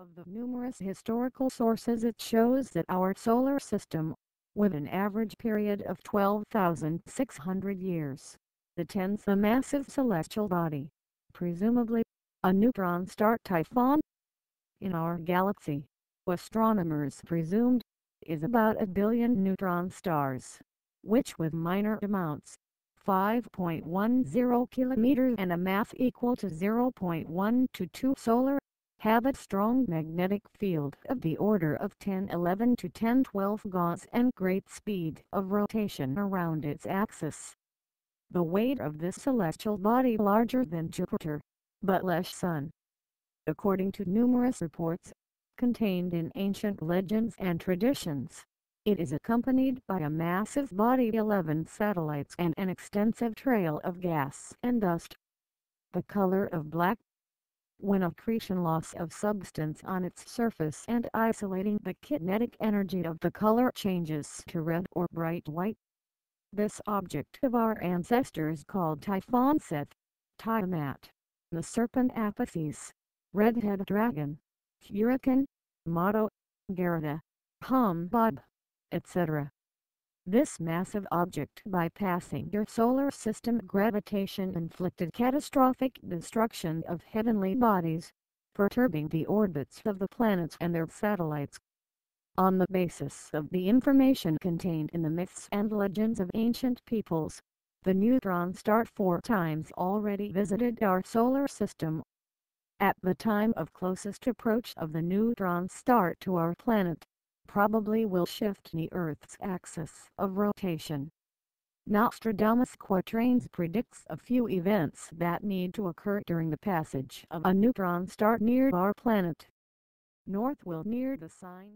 Of the numerous historical sources it shows that our solar system, with an average period of 12,600 years, the tenth a massive celestial body, presumably a neutron star Typhon. In our galaxy, astronomers presumed, is about a billion neutron stars, which with minor amounts, 5.10 kilometers and a mass equal to 0.122 solar have a strong magnetic field of the order of 1011 to 1012 gauss and great speed of rotation around its axis. The weight of this celestial body larger than Jupiter, but less Sun. According to numerous reports, contained in ancient legends and traditions, it is accompanied by a massive body 11 satellites and an extensive trail of gas and dust. The color of black when accretion loss of substance on its surface and isolating the kinetic energy of the color changes to red or bright white. This object of our ancestors called Typhon Seth, Tiamat, the serpent Apophis, redhead dragon, Huracan, Mato, Garuda, Humbaba, etc. This massive object bypassing your solar system gravitation inflicted catastrophic destruction of heavenly bodies, perturbing the orbits of the planets and their satellites. On the basis of the information contained in the myths and legends of ancient peoples, the neutron star four times already visited our solar system. At the time of closest approach of the neutron star to our planet, probably will shift the Earth's axis of rotation. Nostradamus Quatrains predicts a few events that need to occur during the passage of a neutron star near our planet. North will near the sign